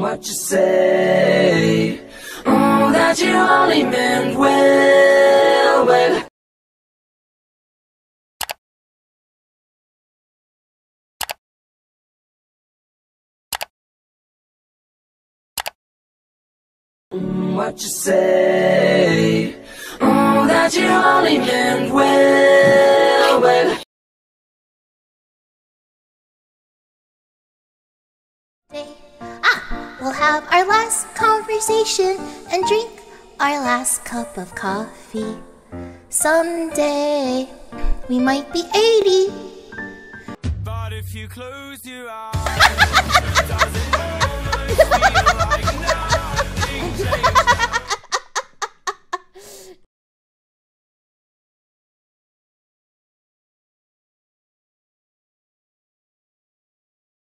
what you say. Oh, that you only meant well, well. Mm, What you say? Oh, that you only meant well, well. We'll have our last conversation and drink our last cup of coffee. Someday we might be 80. But if you close your eyes,